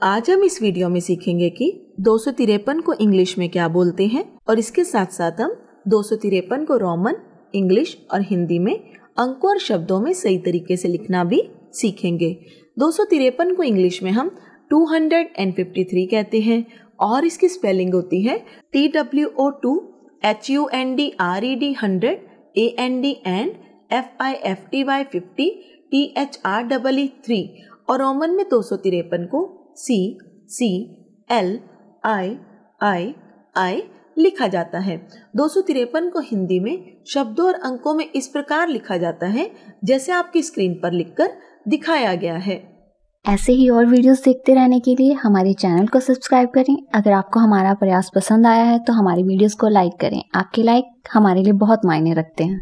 आज हम इस वीडियो में सीखेंगे कि दो सौ तिरपन को इंग्लिश में क्या बोलते हैं और इसके साथ साथ हम दो सौ तिरेपन को रोमन, इंग्लिश और हिंदी में अंकों और शब्दों में सही तरीके से लिखना भी सीखेंगे। दो सौ तिरपन को इंग्लिश में हम 253 कहते हैं और इसकी स्पेलिंग होती है T W O two H U N D R E D hundred A N D N F I F T Y fifty T H R double E three और रोमन में दो सौ तिरपन को सी सी एल आई आई आई लिखा जाता है। दो सौ तिरपन को हिंदी में शब्दों और अंकों में इस प्रकार लिखा जाता है, जैसे आपकी स्क्रीन पर लिखकर दिखाया गया है। ऐसे ही और वीडियोस देखते रहने के लिए हमारे चैनल को सब्सक्राइब करें। अगर आपको हमारा प्रयास पसंद आया है तो हमारी वीडियोस को लाइक करें। आपके लाइक हमारे लिए बहुत मायने रखते हैं।